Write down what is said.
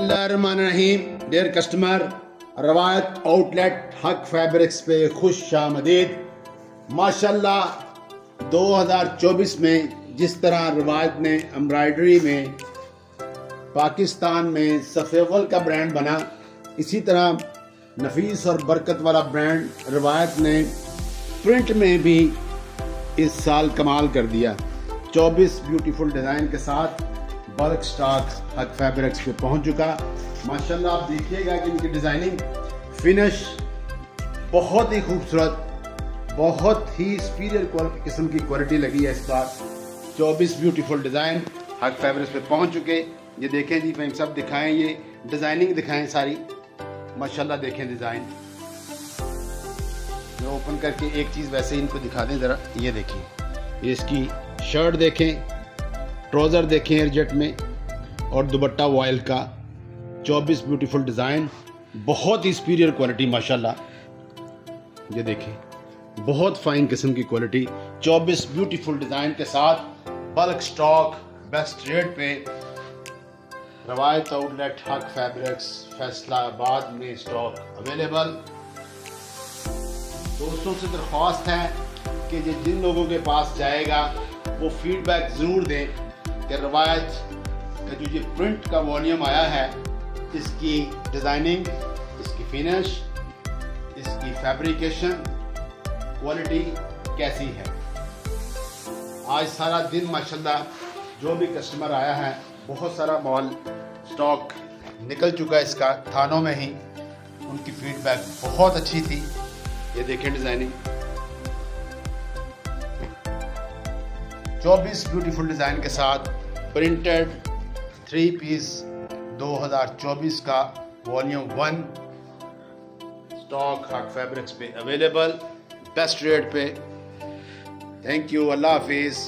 रहीम dear customer रवायत outlet Haq fabrics पे खुश आमदीद। माशाल्लाह 2024 में जिस तरह रवायत ने एम्ब्रॉयडरी में पाकिस्तान में सफ़ेवल का ब्रांड बना, इसी तरह नफीस और बरकत वाला ब्रांड रवायत ने प्रिंट में भी इस साल कमाल कर दिया। 24 ब्यूटीफुल डिज़ाइन के साथ बल्क स्टॉक हक फैब्रिक्स पे पहुँच चुका। माशाल्लाह आप देखिएगा कि इनकी डिज़ाइनिंग फिनिश बहुत ही खूबसूरत, बहुत ही सुपीरियर किस्म की क्वालिटी लगी है इस बार। 24 ब्यूटीफुल डिज़ाइन हक फैब्रिक्स पे पहुँच चुके। ये देखें जी, मैं सब दिखाएँ, ये डिज़ाइनिंग दिखाएँ सारी। माशाल्लाह देखें डिज़ाइन ओपन करके एक चीज़ वैसे ही इनको दिखा दें, ज़रा ये देखिए। इसकी शर्ट देखें। ट्राउज़र देखें एयरजेट में और दुबट्टा वॉयल का। 24 ब्यूटीफुल डिज़ाइन बहुत ही सुपीरियर क्वालिटी माशाल्लाह। ये देखें, बहुत फाइन किस्म की क्वालिटी 24 ब्यूटीफुल डिज़ाइन के साथ बल्क स्टॉक बेस्ट रेट पे। रवायत आउटलेट हक फैब्रिक्स फैसलाबाद में स्टॉक अवेलेबल दोस्तों से दरख्वास्त है कि जिन लोगों के पास जाएगा, वो फीडबैक ज़रूर दें। कि रवायत का जो ये प्रिंट का वॉल्यूम आया है, इसकी डिज़ाइनिंग इसकी फिनिश इसकी फैब्रिकेशन क्वालिटी कैसी है? आज सारा दिन, माशाल्लाह, जो भी कस्टमर आया है, बहुत सारा मॉल स्टॉक निकल चुका है इसका थानों में ही। उनकी फीडबैक बहुत अच्छी थी। ये देखें डिज़ाइनिंग 24 ब्यूटीफुल डिज़ाइन के साथ प्रिंटेड थ्री पीस 2024 का volume one. Stock heart fabrics पे अवेलेबल, बेस्ट रेट पे। थैंक यू अल्लाह हाफिज़।